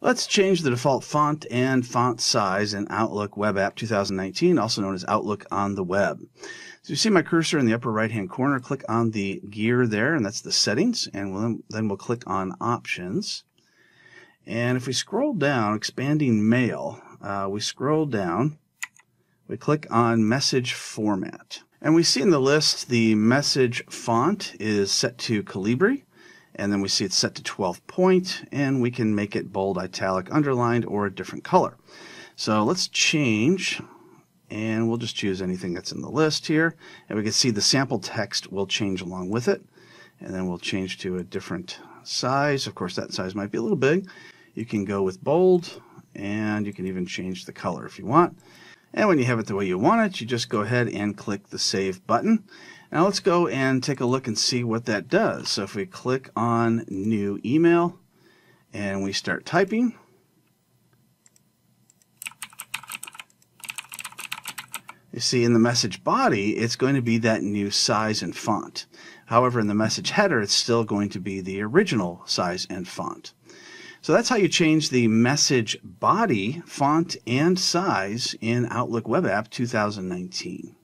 Let's change the default font and font size in Outlook Web App 2019, also known as Outlook on the Web. So you see my cursor in the upper right hand corner, click on the gear there, and that's the settings, and we'll, then we'll click on options. And if we scroll down, expanding mail, uh, we scroll down, we click on message format. And we see in the list the message font is set to Calibri and then we see it's set to 12 point and we can make it bold, italic, underlined, or a different color. So let's change and we'll just choose anything that's in the list here. And we can see the sample text will change along with it. And then we'll change to a different size. Of course, that size might be a little big. You can go with bold and you can even change the color if you want. And when you have it the way you want it, you just go ahead and click the Save button. Now let's go and take a look and see what that does. So if we click on New Email and we start typing, you see in the message body, it's going to be that new size and font. However, in the message header, it's still going to be the original size and font. So that's how you change the message body, font, and size in Outlook Web App 2019.